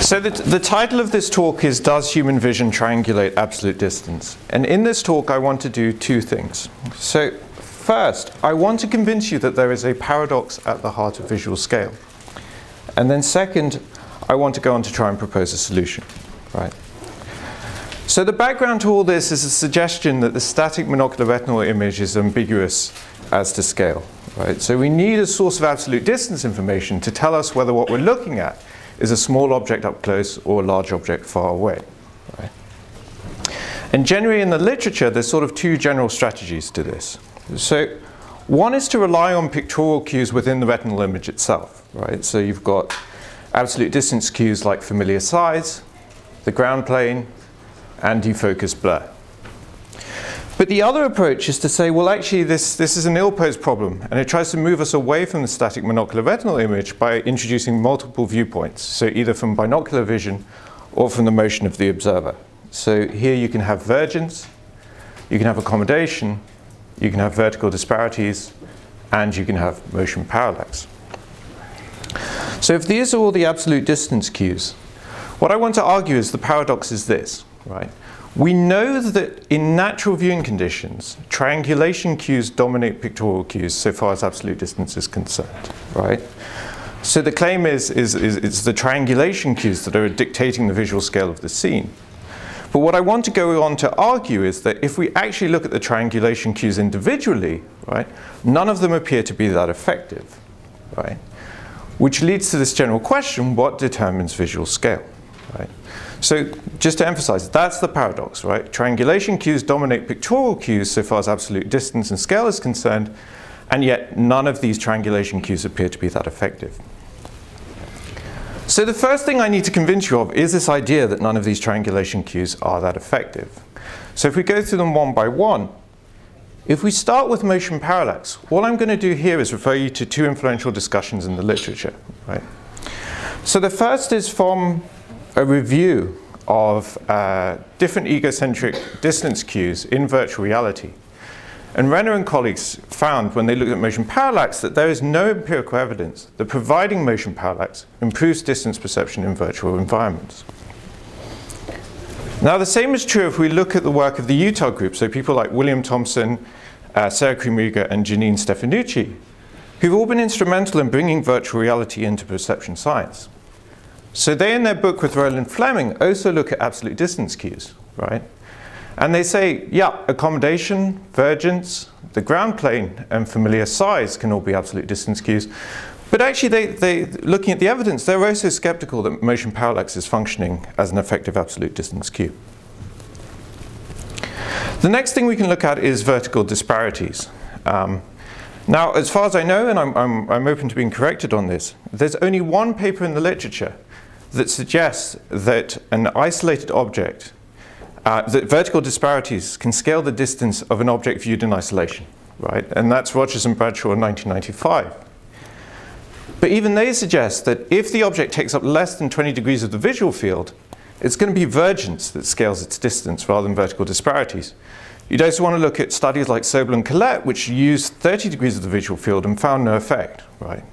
So the, the title of this talk is Does Human Vision Triangulate Absolute Distance? And in this talk I want to do two things. So first, I want to convince you that there is a paradox at the heart of visual scale. And then second, I want to go on to try and propose a solution. Right. So the background to all this is a suggestion that the static monocular retinal image is ambiguous as to scale. Right? So we need a source of absolute distance information to tell us whether what we're looking at is a small object up close or a large object far away. Right? And generally in the literature, there's sort of two general strategies to this. So one is to rely on pictorial cues within the retinal image itself. Right? So you've got absolute distance cues like familiar size, the ground plane, and defocus blur. But the other approach is to say, well, actually, this, this is an ill-posed problem, and it tries to move us away from the static monocular retinal image by introducing multiple viewpoints, so either from binocular vision or from the motion of the observer. So here you can have vergence, you can have accommodation, you can have vertical disparities, and you can have motion parallax. So if these are all the absolute distance cues, what I want to argue is the paradox is this, right? We know that in natural viewing conditions, triangulation cues dominate pictorial cues so far as absolute distance is concerned, right? So the claim is, is, is it's the triangulation cues that are dictating the visual scale of the scene. But what I want to go on to argue is that if we actually look at the triangulation cues individually, right, none of them appear to be that effective, right? Which leads to this general question, what determines visual scale, right? So just to emphasize, that's the paradox, right? Triangulation cues dominate pictorial cues so far as absolute distance and scale is concerned, and yet none of these triangulation cues appear to be that effective. So the first thing I need to convince you of is this idea that none of these triangulation cues are that effective. So if we go through them one by one, if we start with motion parallax, all I'm going to do here is refer you to two influential discussions in the literature. Right? So the first is from a review of uh, different egocentric distance cues in virtual reality. And Renner and colleagues found when they looked at motion parallax that there is no empirical evidence that providing motion parallax improves distance perception in virtual environments. Now the same is true if we look at the work of the Utah group, so people like William Thompson, uh, Sarah Creem-Regehr and Jeanine Stefanucci, who've all been instrumental in bringing virtual reality into perception science. So they, in their book with Roland Fleming, also look at absolute distance cues, right? And they say, yeah, accommodation, vergence, the ground plane, and familiar size can all be absolute distance cues. But actually, they, they, looking at the evidence, they're also skeptical that motion parallax is functioning as an effective absolute distance cue. The next thing we can look at is vertical disparities. Um, now, as far as I know, and I'm, I'm, I'm open to being corrected on this, there's only one paper in the literature that suggests that an isolated object, uh, that vertical disparities can scale the distance of an object viewed in isolation, right? And that's Rogers and Bradshaw in 1995. But even they suggest that if the object takes up less than 20 degrees of the visual field, it's going to be vergence that scales its distance rather than vertical disparities. You'd also want to look at studies like Sobel and Collett, which used 30 degrees of the visual field and found no effect, right?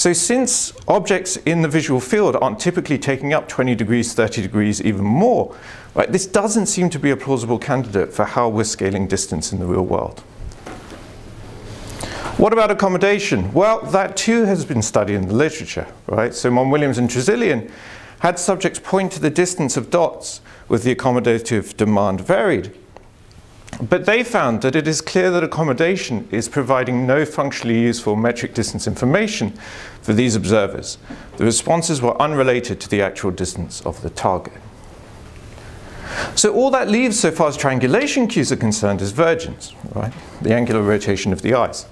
So since objects in the visual field aren't typically taking up 20 degrees, 30 degrees, even more, right, this doesn't seem to be a plausible candidate for how we're scaling distance in the real world. What about accommodation? Well, that too has been studied in the literature, right? So Mon-Williams and Tresilian had subjects point to the distance of dots with the accommodative demand varied. But they found that it is clear that accommodation is providing no functionally useful metric distance information for these observers. The responses were unrelated to the actual distance of the target. So all that leaves so far as triangulation cues are concerned is vergence, right? The angular rotation of the eyes.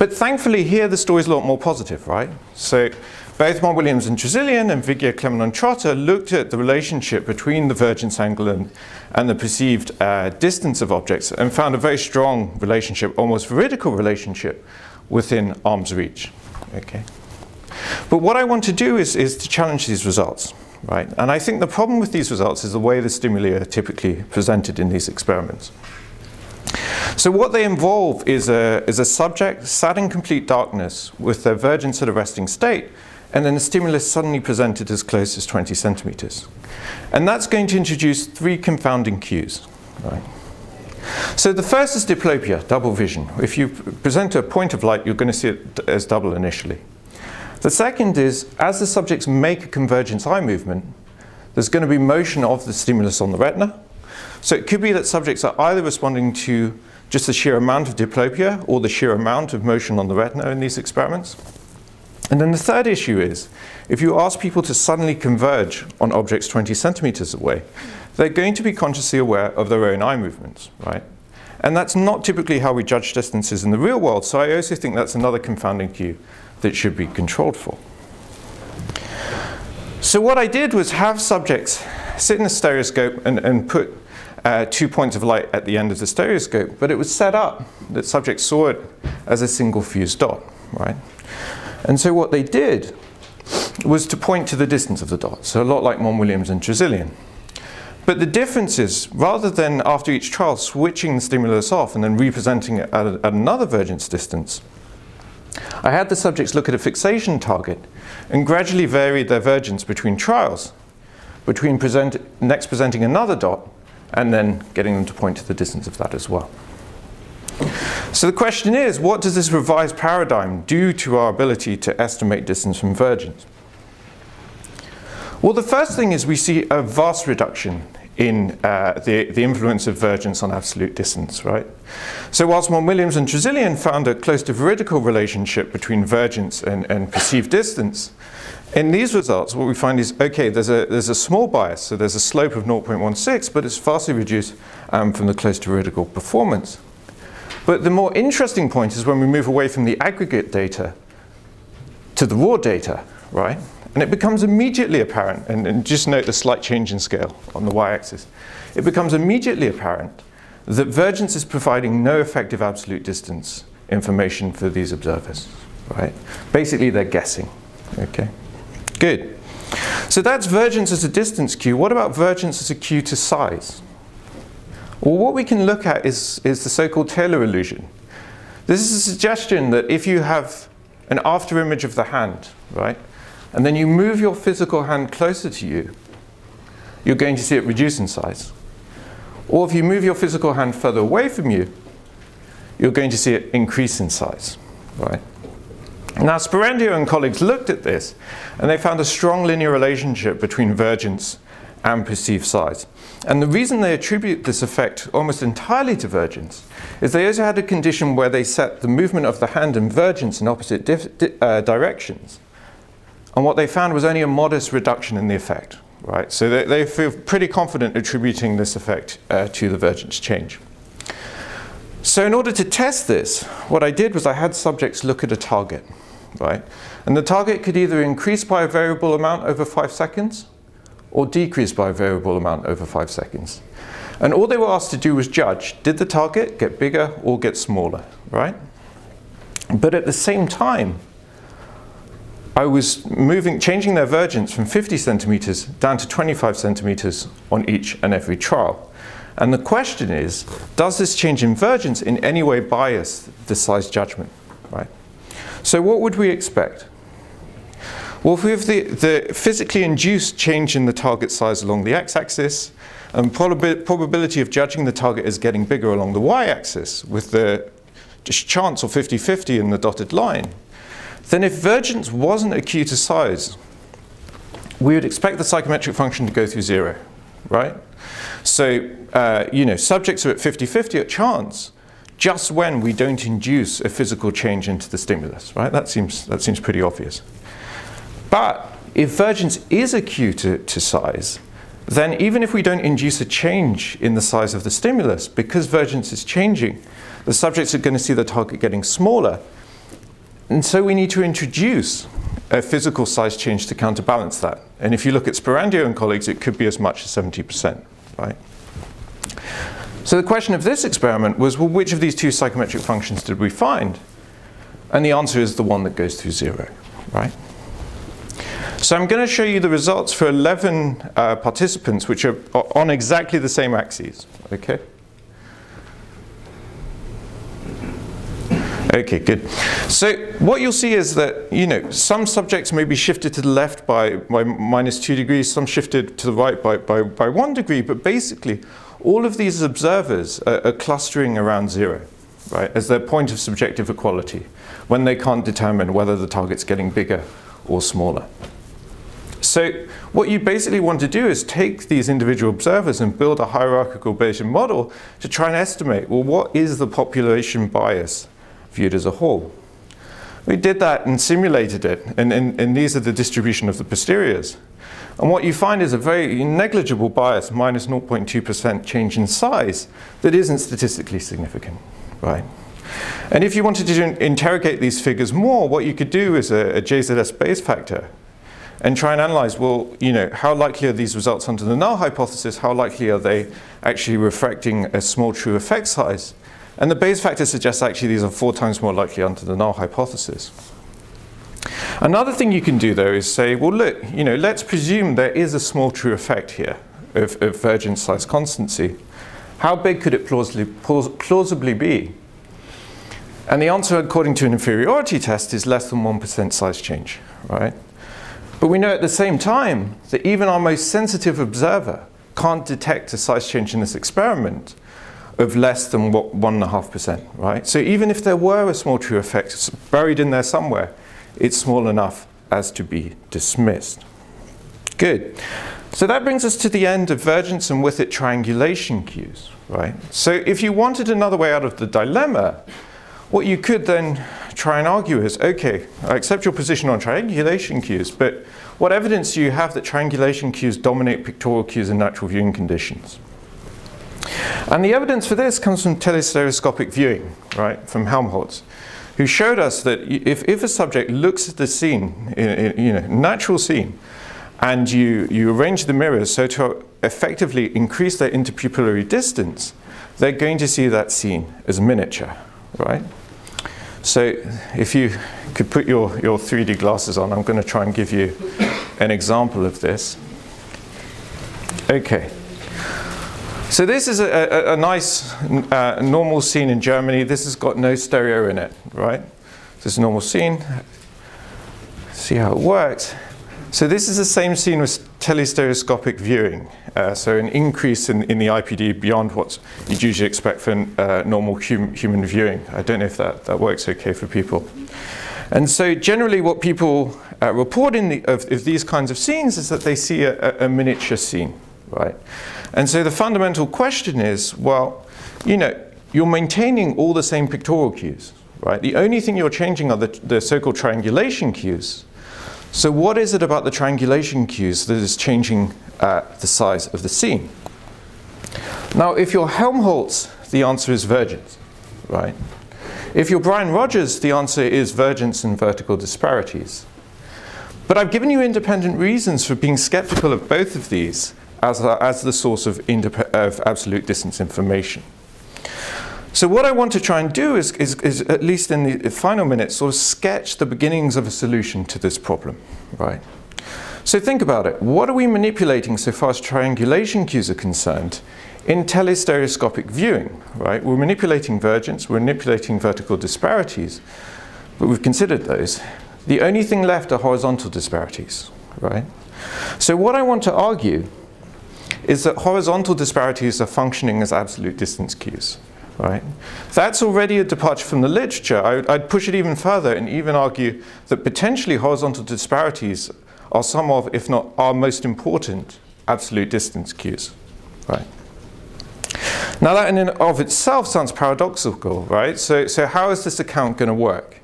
But thankfully here the story is a lot more positive, right? So both Mon-Williams and Tresilian and Viguier, Clement and Trotter looked at the relationship between the vergence angle and, and the perceived uh, distance of objects and found a very strong relationship, almost veridical relationship, within arm's reach. Okay. But what I want to do is, is to challenge these results. Right? And I think the problem with these results is the way the stimuli are typically presented in these experiments. So what they involve is a, is a subject sat in complete darkness with their vergence at a resting state and then the stimulus suddenly presented as close as 20 centimeters. And that's going to introduce three confounding cues. Right? So the first is diplopia, double vision. If you present a point of light, you're going to see it as double initially. The second is, as the subjects make a convergence eye movement, there's going to be motion of the stimulus on the retina. So it could be that subjects are either responding to just the sheer amount of diplopia or the sheer amount of motion on the retina in these experiments. And then the third issue is, if you ask people to suddenly converge on objects 20 centimeters away, they're going to be consciously aware of their own eye movements, right? And that's not typically how we judge distances in the real world, so I also think that's another confounding cue that should be controlled for. So what I did was have subjects sit in a stereoscope and, and put uh, two points of light at the end of the stereoscope, but it was set up that subjects saw it as a single fused dot, right? And so what they did was to point to the distance of the dot, so a lot like Mon-Williams and Tresilian. But the difference is, rather than after each trial switching the stimulus off and then representing it at, a, at another vergence distance, I had the subjects look at a fixation target and gradually varied their vergence between trials, between present, next presenting another dot and then getting them to point to the distance of that as well. So the question is, what does this revised paradigm do to our ability to estimate distance from vergence? Well, the first thing is we see a vast reduction in uh, the, the influence of vergence on absolute distance, right? So whilst Mon-Williams and Tresilian found a close to veridical relationship between vergence and, and perceived distance, in these results, what we find is, okay, there's a, there's a small bias, so there's a slope of 0.16, but it's vastly reduced um, from the close to veridical performance. But the more interesting point is when we move away from the aggregate data to the raw data, right? And it becomes immediately apparent, and, and just note the slight change in scale on the y-axis. It becomes immediately apparent that vergence is providing no effective absolute distance information for these observers, right? Basically, they're guessing, okay? Good. So that's vergence as a distance cue. What about vergence as a cue to size? Well, what we can look at is, is the so-called Taylor illusion. This is a suggestion that if you have an after image of the hand, right, and then you move your physical hand closer to you, you're going to see it reduce in size. Or if you move your physical hand further away from you, you're going to see it increase in size, right? Now, Sperandio and colleagues looked at this, and they found a strong linear relationship between vergence and perceived size. And the reason they attribute this effect almost entirely to vergence is they also had a condition where they set the movement of the hand and vergence in opposite uh, directions. And what they found was only a modest reduction in the effect. Right? So they, they feel pretty confident attributing this effect uh, to the vergence change. So in order to test this, what I did was I had subjects look at a target, right? And the target could either increase by a variable amount over five seconds or decrease by a variable amount over five seconds. And all they were asked to do was judge, did the target get bigger or get smaller, right? But at the same time, I was moving, changing their vergence from 50 centimeters down to 25 centimeters on each and every trial. And the question is, does this change in vergence in any way bias the size judgment, right? So what would we expect? Well, if we have the, the physically induced change in the target size along the x-axis, and prob probability of judging the target as getting bigger along the y-axis with the chance of 50-50 in the dotted line, then if vergence wasn't a cue to size, we would expect the psychometric function to go through zero, right? So, uh, you know, subjects are at 50-50 at chance just when we don't induce a physical change into the stimulus, right? That seems, that seems pretty obvious. But if vergence is a cue to, to size, then even if we don't induce a change in the size of the stimulus, because vergence is changing, the subjects are going to see the target getting smaller. And so we need to introduce a physical size change to counterbalance that. And if you look at Sperandio and colleagues, it could be as much as 70% right? So the question of this experiment was, well, which of these two psychometric functions did we find? And the answer is the one that goes through zero, right? So I'm going to show you the results for 11 uh, participants, which are on exactly the same axes, okay? Okay, good. So what you'll see is that, you know, some subjects may be shifted to the left by, by minus two degrees, some shifted to the right by, by, by one degree, but basically all of these observers are, are clustering around zero, right, as their point of subjective equality, when they can't determine whether the target's getting bigger or smaller. So what you basically want to do is take these individual observers and build a hierarchical Bayesian model to try and estimate, well, what is the population bias viewed as a whole. We did that and simulated it, and, and, and these are the distribution of the posteriors. And what you find is a very negligible bias, minus 0.2% change in size, that isn't statistically significant, right? And if you wanted to interrogate these figures more, what you could do is a, a JZS Bayes factor and try and analyze, well, you know, how likely are these results under the null hypothesis? How likely are they actually reflecting a small true effect size? And the Bayes factor suggests actually these are four times more likely under the null hypothesis. Another thing you can do though is say, well look, you know, let's presume there is a small true effect here of, of size constancy. How big could it plausibly, plausibly be? And the answer according to an inferiority test is less than 1% size change, right? But we know at the same time that even our most sensitive observer can't detect a size change in this experiment of less than what 1.5%, right? So even if there were a small true effect buried in there somewhere, it's small enough as to be dismissed. Good. So that brings us to the end of vergence and with it triangulation cues, right? So if you wanted another way out of the dilemma, what you could then try and argue is, okay, I accept your position on triangulation cues, but what evidence do you have that triangulation cues dominate pictorial cues in natural viewing conditions? And the evidence for this comes from telestereoscopic viewing, right, from Helmholtz, who showed us that if, if a subject looks at the scene, you know, natural scene, and you, you arrange the mirrors so to effectively increase their interpupillary distance, they're going to see that scene as miniature, right? So if you could put your, your 3D glasses on, I'm going to try and give you an example of this. Okay. So this is a, a, a nice uh, normal scene in Germany. This has got no stereo in it, right? This is a normal scene. See how it works. So this is the same scene with telestereoscopic viewing. Uh, so an increase in, in the IPD beyond what you'd usually expect for uh, normal hum human viewing. I don't know if that, that works okay for people. And so generally what people uh, report in the, of, of, these kinds of scenes is that they see a, a miniature scene, right? And so the fundamental question is, well, you know, you're maintaining all the same pictorial cues, right? The only thing you're changing are the, the so-called triangulation cues. So what is it about the triangulation cues that is changing uh, the size of the scene? Now, if you're Helmholtz, the answer is vergence, right? If you're Brian Rogers, the answer is vergence and vertical disparities. But I've given you independent reasons for being skeptical of both of these as, as the source of, of absolute distance information. So what I want to try and do is, is, is, at least in the final minute, sort of sketch the beginnings of a solution to this problem, right? So think about it. What are we manipulating so far as triangulation cues are concerned in telestereoscopic viewing, right? We're manipulating vergence, we're manipulating vertical disparities, but we've considered those. The only thing left are horizontal disparities, right? So what I want to argue is that horizontal disparities are functioning as absolute distance cues. Right? That's already a departure from the literature. I, would push it even further and even argue that potentially horizontal disparities are some of, if not our most important, absolute distance cues. Right? Now that in and of itself sounds paradoxical, right? So, so how is this account going to work?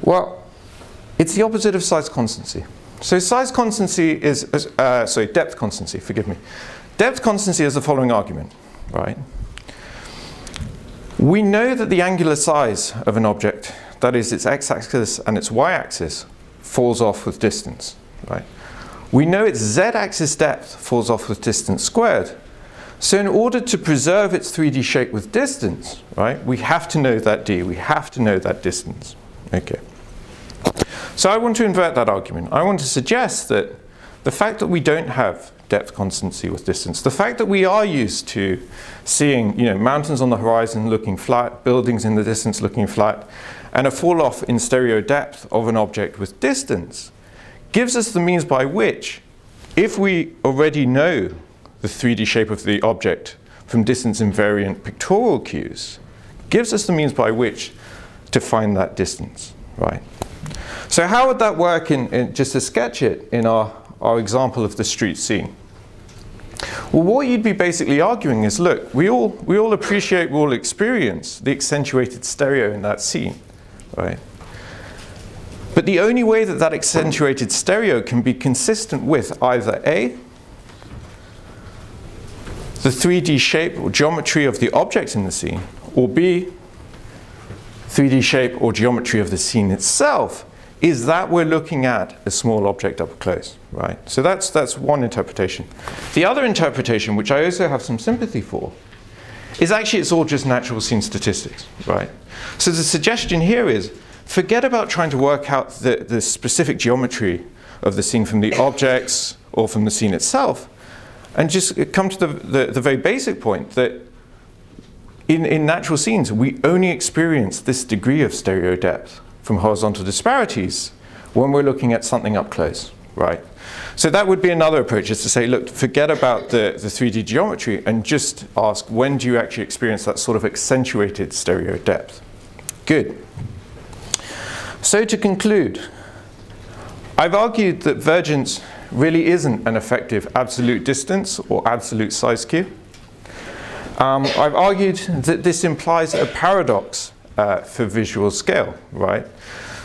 Well, it's the opposite of size constancy. So size constancy is, uh, sorry, depth constancy, forgive me. Depth constancy is the following argument, right? We know that the angular size of an object, that is its x-axis and its y-axis, falls off with distance, right? We know its z-axis depth falls off with distance squared. So in order to preserve its 3D shape with distance, right, we have to know that d, we have to know that distance, okay? So I want to invert that argument. I want to suggest that the fact that we don't have depth constancy with distance, the fact that we are used to seeing you know, mountains on the horizon looking flat, buildings in the distance looking flat, and a fall off in stereo depth of an object with distance gives us the means by which, if we already know the 3D shape of the object from distance invariant pictorial cues, gives us the means by which to find that distance, right? So how would that work in, in just to sketch it in our, our example of the street scene? Well, what you'd be basically arguing is, look, we all, we all appreciate, we all experience the accentuated stereo in that scene, right? But the only way that that accentuated stereo can be consistent with either A, the 3D shape or geometry of the object in the scene, or B, 3D shape or geometry of the scene itself, is that we're looking at a small object up close, right? So that's, that's one interpretation. The other interpretation, which I also have some sympathy for, is actually it's all just natural scene statistics, right? So the suggestion here is forget about trying to work out the, the specific geometry of the scene from the objects or from the scene itself, and just come to the, the, the very basic point that in, in natural scenes, we only experience this degree of stereo depth from horizontal disparities when we're looking at something up close, right? So that would be another approach, is to say, look, forget about the, the 3D geometry and just ask, when do you actually experience that sort of accentuated stereo depth? Good. So to conclude, I've argued that vergence really isn't an effective absolute distance or absolute size cue. Um, I've argued that this implies a paradox uh, for visual scale, right?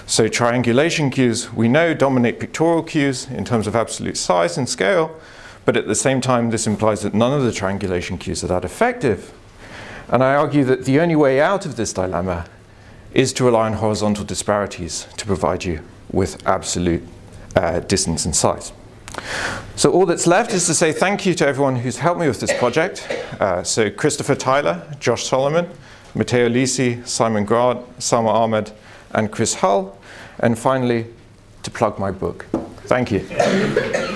So triangulation cues, we know, dominate pictorial cues in terms of absolute size and scale, but at the same time, this implies that none of the triangulation cues are that effective. And I argue that the only way out of this dilemma is to rely on horizontal disparities to provide you with absolute uh, distance and size. So all that's left is to say thank you to everyone who's helped me with this project. Uh, so Christopher Tyler, Josh Solomon, Matteo Lisi, Simon Grant, Sama Ahmed, and Chris Hull. And finally, to plug my book. Thank you.